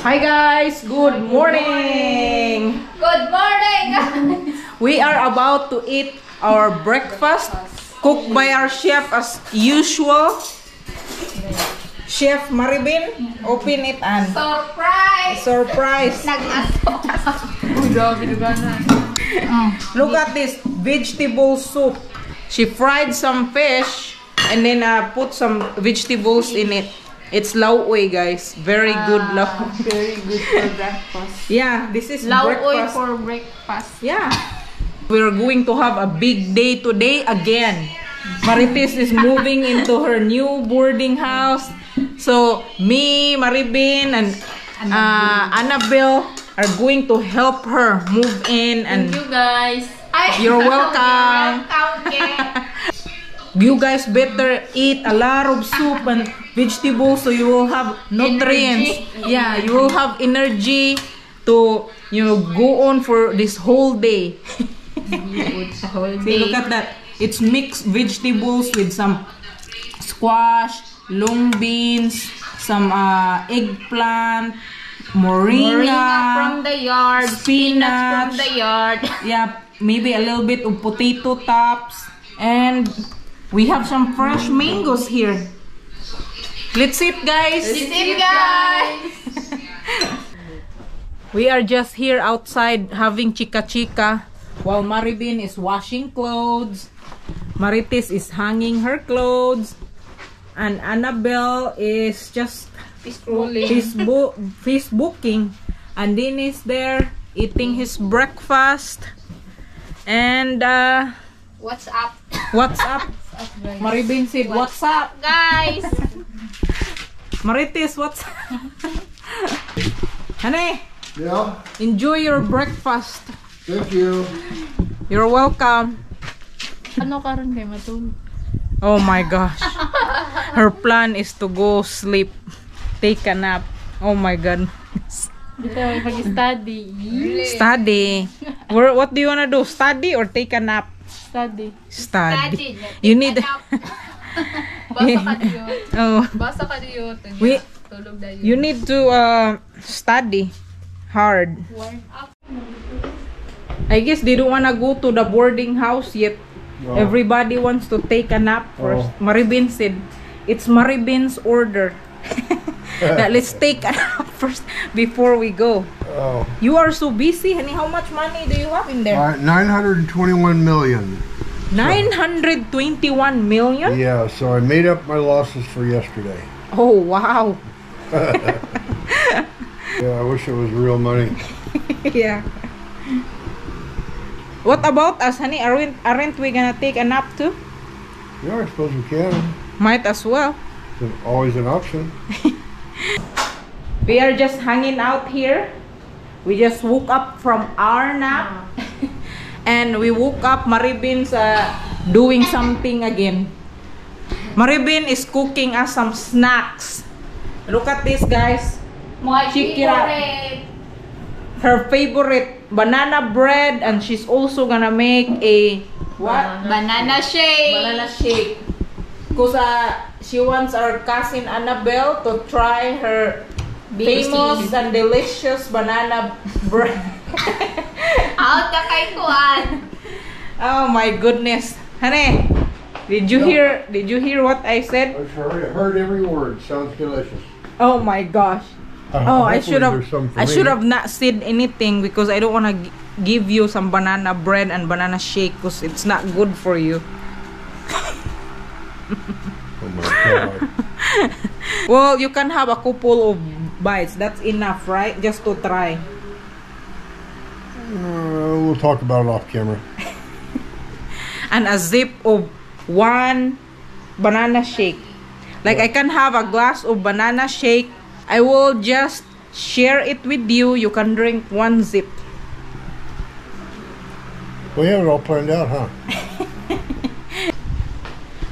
Hi guys, good morning. Good morning, guys! We are about to eat our breakfast cooked by our chef as usual. Chef Maribin, open it and Surprise! surprise. Nag-aso. Uy, dami na Look at this vegetable soup. She fried some fish and then uh, put some vegetables in it. It's lauoy, guys. Very good lauoy. Very good for breakfast. Yeah, this is Lauoy breakfast. for breakfast. Yeah. We're going to have a big day today again. Marites is moving into her new boarding house. So, me, Maribin, and uh, Annabelle are going to help her move in and Thank you, guys. You're welcome. You're welcome. You guys better eat a lot of soup and vegetables so you will have nutrients. Energy. Yeah, you will have energy to you know go on for this whole day. Whole See, look at that. It's mixed vegetables with some squash, long beans, some uh, eggplant, moringa, Moringa from the yard. spinach. from the yard. yeah, maybe a little bit of potato tops, and we have some fresh mangoes here. Let's eat, guys. This it, guys. We are just here outside having chica chica while Maribin is washing clothes. Marites is hanging her clothes. And Annabelle is just Scrolling. Facebook Facebooking. And Dean is there eating his breakfast. And uh, What's up? what's up? guys? Maribin said, what's up? Guys! Marites, what's up? Honey, Yeah, enjoy your breakfast. thank you. You're welcome. ano karon kay matulog? Oh my gosh. Her plan is to go sleep, take a nap. Oh my god. Dito mag-study. Study. Where, what do you wanna do? Study or take a nap? Study. Study. You need. Basa ka diyo. oh, Basa ka diyo. We- Tulog dayo. you need to uh, study hard. I guess they don't wanna go to the boarding house yet. Oh. Everybody wants to take a nap first. Oh. Maribin said, it's Maribin's order. that let's take a nap first before we go. Oh, You are so busy, honey. How much money do you have in there? right, 921 million. 921 million? Yeah, so I made up my losses for yesterday. Oh, wow. Yeah, I wish it was real money. yeah. What about us, honey? Aren't, aren't we gonna take a nap too? Yeah, I suppose we can. Might as well. It's always an option. We are just hanging out here. We just woke up from our nap. and we woke up, Maribin's uh, doing something again. Maribin is cooking us some snacks. Look at this, guys. My Chikira. favorite. Her favorite banana bread, and she's also gonna make a what? Banana shake. Banana shake. Because uh, she wants our cousin Annabelle to try her famous and delicious banana bread. Out ka kay Kuan. oh my goodness. Honey, did you hear did you hear what I said? I heard, heard every word. Sounds delicious. Oh my gosh. Uh, oh, I should have there's some for I me. should have not said anything because I don't want to give you some banana bread and banana shake because it's not good for you. Oh my god. Well, you can have a couple of bites. That's enough, right? Just to try. Uh, we'll talk about it off camera. and a zip of one banana shake. Like I can have a glass of banana shake. I will just share it with you. You can drink one zip. We have it all planned out, huh?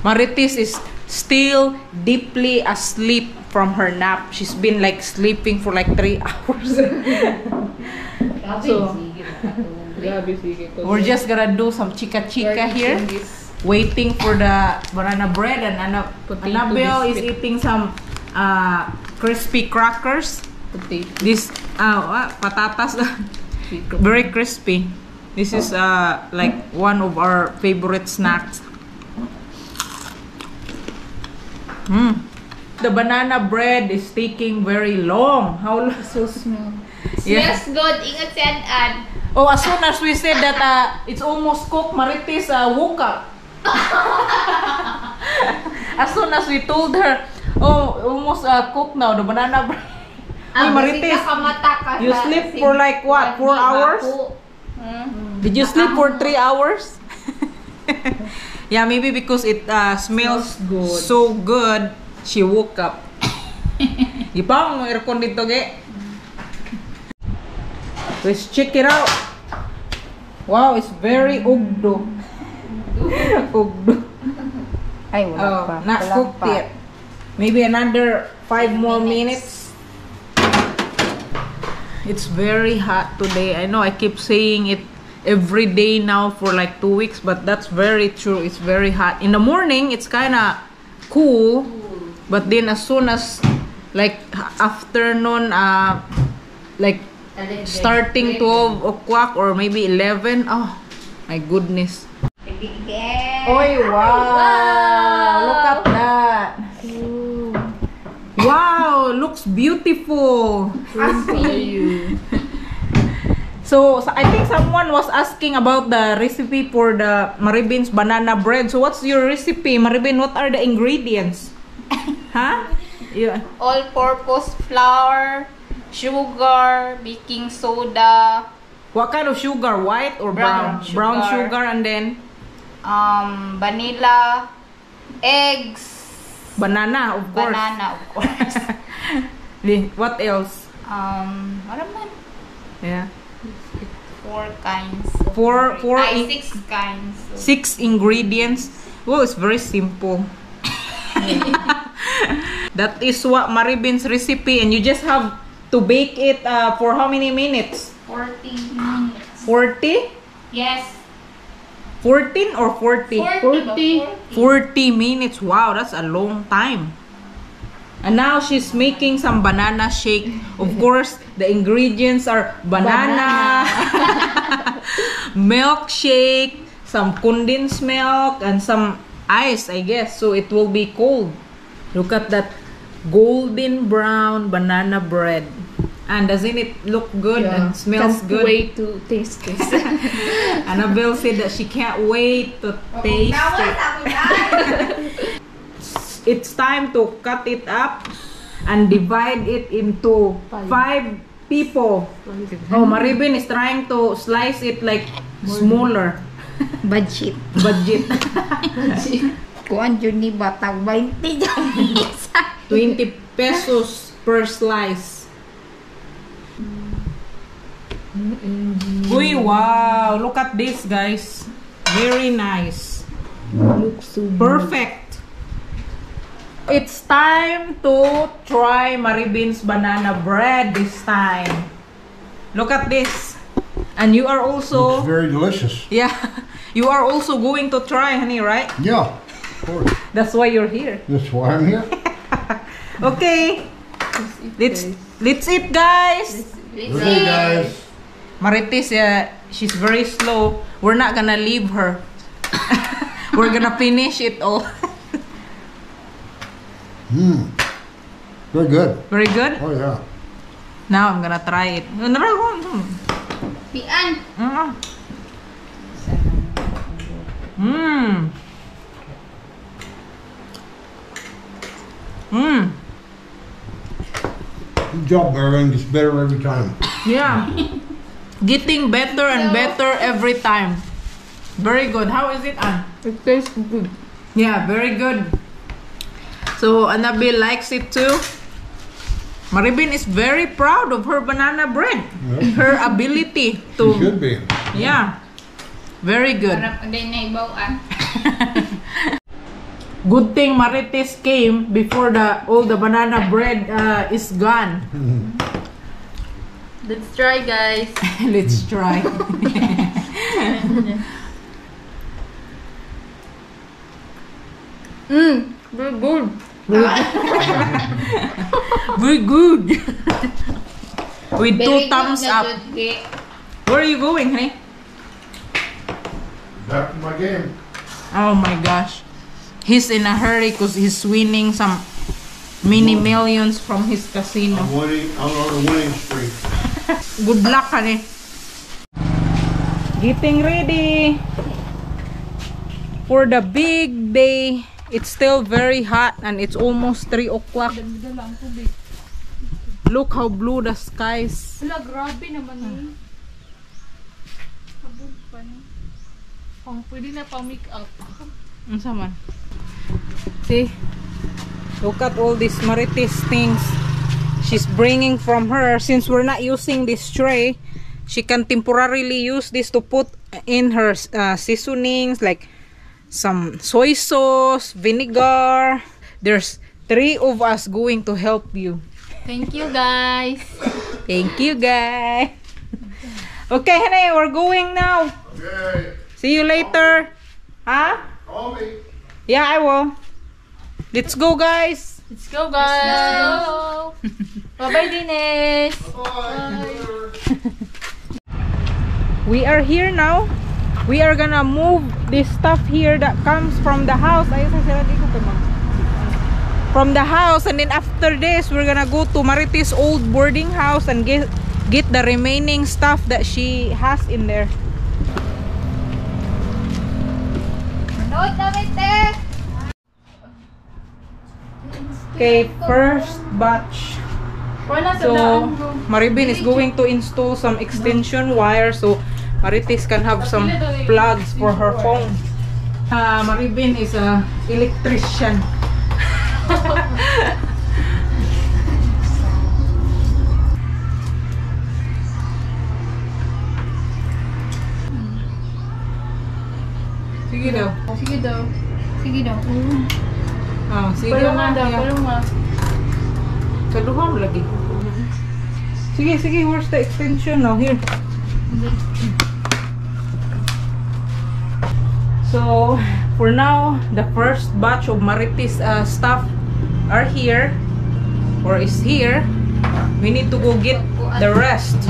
Marites is still deeply asleep from her nap. She's been like sleeping for like three hours. so, we're just gonna do some chica chica here. Waiting for the banana bread and Anna, Potato Annabelle is eating some uh, crispy crackers. Potato. This ah ah, patatas very crispy. This is uh like one of our favorite snacks. Mm. The banana bread is taking very long. How long? So smell. Yeah. Smells good. Ingat si An-An. Oh, as soon as we said that uh, it's almost cooked, Marites uh, woke up. as soon as we told her, oh, almost uh, cooked now, the banana bread. Ay, Marites, kamata ka you sleep for like what, four hours? Hmm. Did you sleep for three hours? yeah, maybe because it uh, smells good. so good, she woke up. Ipang mo aircon dito, ge. Let's check it out. Wow, it's very ugdo. ugdo. Ay, wala Oh, pa. not Wala cooked pa. yet. Maybe another five more minutes. It's very hot today. I know I keep saying it every day now for like two weeks, but that's very true. It's very hot. In the morning, it's kind of cool, but then as soon as like afternoon, uh, like starting 12 o'clock or maybe 11, oh my goodness. Oy, wow! Look at that. Wow, looks beautiful. So, so I think someone was asking about the recipe for the Maribin's banana bread. So what's your recipe, Maribin? What are the ingredients? huh? Yeah. All-purpose flour, sugar, baking soda, What kind of sugar? White or brown? Brown Brown sugar. sugar and then um, vanilla, eggs, banana, of course. banana, of course. What else? um, what am I? Yeah. Four kinds. of Four- four Ay, six kinds. of- Six ingredients. Oh, it's very simple. that is what Maribin's recipe and you just have to bake it uh, for how many minutes? 40 minutes. 40? Yes. 14 or 40? 40. 40 minutes. Wow, that's a long time. And now she's making some banana shake. Of course, the ingredients are banana, milkshake, some condensed milk, and some ice, I guess. So it will be cold. Look at that golden brown banana bread. And doesn't it look good and smells Can't good? wait to taste this. Annabelle said that she can't wait to taste it. It's time to cut it up and divide it into five, people. Oh, Maribin is trying to slice it like smaller. Budget. Budget. Kuan dyan ni Batang 20 dyan. 20 pesos per slice. Uy, wow! Look at this, guys. Very nice. Looks so Perfect. It's time to try Maribin's banana bread this time. Look at this. And you are also It's very delicious. Yeah. You are also going to try, honey, right? Yeah, of course. That's why you're here. That's why I'm here. Okay. Let's let's eat, guys. Okay, guys. Marites, uh, she's very slow. We're not gonna leave her. We're gonna finish it all. Mmm. Very good. Very good. Oh, yeah. Now I'm gonna try it. Pian. Mm. Mmm. Mmm. Good job, Erin. Gets better every time. Yeah. Getting better and better every time. Very good. How is it, Ann? It tastes good. Yeah, very good. So Annabelle likes it too. Maribin is very proud of her banana bread. Yeah. Her ability She to should be. Yeah. Very good. Harap din na ibawaan. Good thing Marites came before the all the banana bread uh, is gone. Let's try, guys. Let's try. Mmm, very good. Ah. Very good. With two Very good thumbs na up. good, Where are you going, honey? Back to my game. Oh my gosh. He's in a hurry because he's winning some mini millions from his casino. I'm winning. I'm on a winning streak. Good luck, honey. Getting ready for the big day. It's still very hot and it's almost 3 o'clock. Look how blue the skies. Wala, grabe naman yun. Abog pa na. Oh, pwede na pang make up. Ang man. See? Look at all these Marites things she's bringing from her. Since we're not using this tray, she can temporarily use this to put in her uh, seasonings like some soy sauce, vinegar. There's three of us going to help you. Thank you, guys. Thank you, guys. Okay, honey, we're going now. Okay. See you later. Huh? Call me. Yeah, I will. Let's go, guys. Let's go, guys. Let's go. Bye-bye, Dines. Bye. We are here now. We are gonna move this stuff here that comes from the house. Ayun sa sila dito to, ma'am. From the house and then after this, we're gonna go to Marites old boarding house and get get the remaining stuff that she has in there. Okay, first batch. So. Maribin is going to install some extension wire so Marites can have some plugs for her phone. Uh, Maribin is a electrician. Sige daw. Sige daw. Sige daw. Ah, sige Palungan daw. Kaduha mo lagi. Sige, sige, where's the extension now? Here. So, for now, the first batch of Marites uh, stuff are here or is here. We need to go get the rest.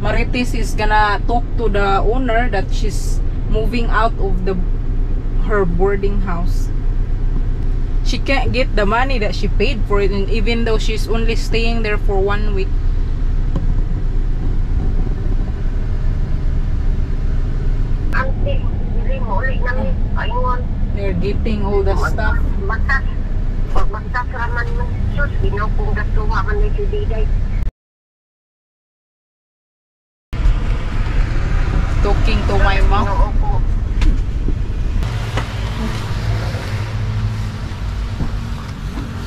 Marites is gonna talk to the owner that she's moving out of the her boarding house. She can't get the money that she paid for it, and even though she's only staying there for one week. They're getting all the stuff.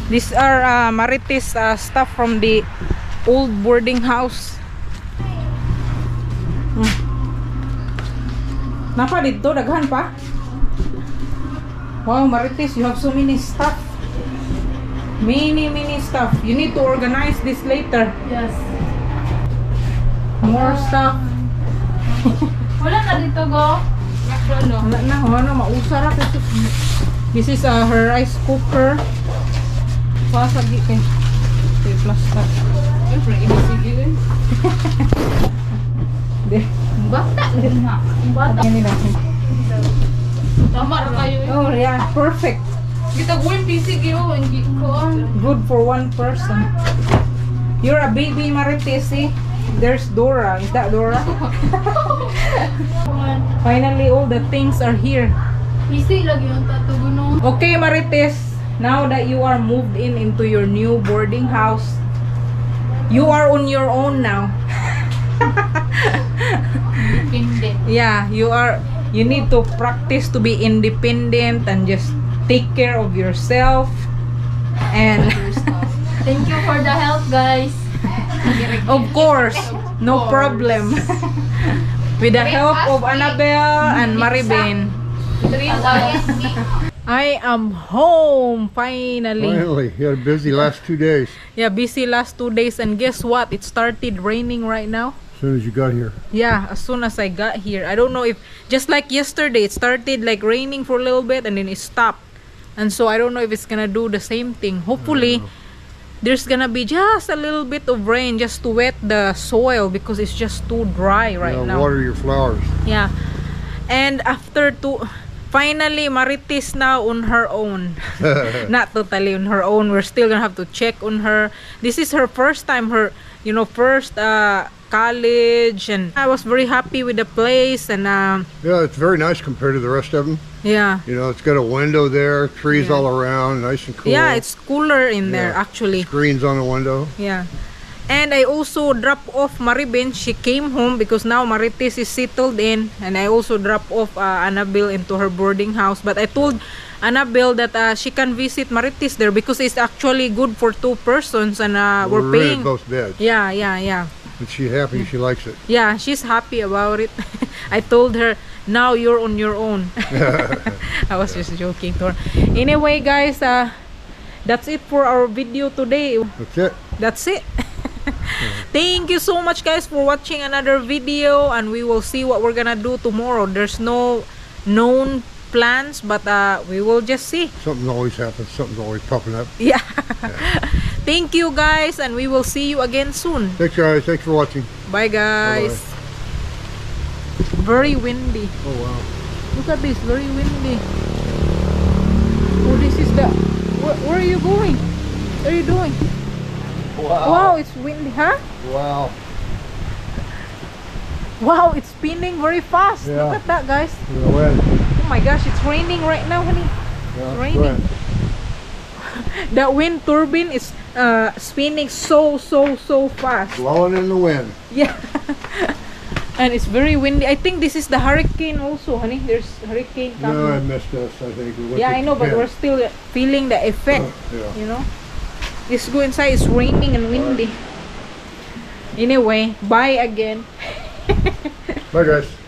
These are uh, Marites uh, stuff from the old boarding house. Hmm. Napa dito daghan pa? Wow, Marites, you have so many stuff. Many, many stuff. You need to organize this later. Yes. More stuff. Wala na dito, go. Wala na, ano, mausa ra kasi. This is uh, her rice cooker. Pasagi kay. Kay plastic. Siyempre, ibig eh. De. Bata din nga. Bata. Yan nila. Tama ra kayo eh. Oh, yeah, perfect. Kita ko yung PC ko. Hindi ko. Good for one person. You're a baby Marites, eh? There's Dora. Is that Dora? Finally, all the things are here. PC lagi yung tatugo no. Okay, Marites. Now that you are moved in into your new boarding house, you are on your own now. Depende. Yeah, you are. You need to practice to be independent and just take care of yourself. And Thank you for the help, guys. of course, no problem. With the help of Annabelle and Maribin. I am home finally. Finally, you had a busy last two days. Yeah, busy last two days and guess what? It started raining right now. As soon as you got here. Yeah, as soon as I got here. I don't know if just like yesterday it started like raining for a little bit and then it stopped. And so I don't know if it's gonna do the same thing. Hopefully there's gonna be just a little bit of rain just to wet the soil because it's just too dry right Yeah, now. Water your flowers. Yeah. And after two finally Marites now on her own. Not totally on her own. We're still gonna have to check on her. This is her first time her you know first uh college and I was very happy with the place and um Yeah, it's very nice compared to the rest of them. yeah. You know, it's got a window there, trees Yeah. all around, nice and cool. Yeah, it's cooler in there actually. screens on the window. Yeah. And I also drop off Maribin. She came home because now Marites is settled in. And I also drop off uh, Annabelle into her boarding house. But I told Annabelle that uh, she can visit Marites there because it's actually good for two persons and uh, we're rented paying. both beds. Yeah, yeah, yeah. And she happy, she likes it. Yeah, she's happy about it. I told her, now you're on your own. I was just joking to her. Anyway, guys, uh, that's it for our video today. That's it. that's it thank you so much guys for watching another video and we will see what we're gonna do tomorrow there's no known plans but uh we will just see Something always happens. Something's always popping up. yeah thank you guys and we will see you again soon Thanks, guys. Thanks for watching. bye guys very windy Oh, wow. look at this very windy oh this is the where, where are you going what are you doing wow it's windy huh Wow. Wow, it's spinning very fast. Yeah. Look at that, guys. Oh my gosh, it's raining right now, honey. Yeah, It's raining. That wind turbine is uh, spinning so, so, so fast. Blowing in the wind. Yeah. and it's very windy. I think this is the hurricane also, honey. There's hurricane coming. No, I missed us. I think yeah, I know, but we're still feeling the effect. Yeah. You know? Let's go inside. It's raining and windy. Anyway, bye again. Bye, guys.